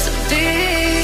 to be.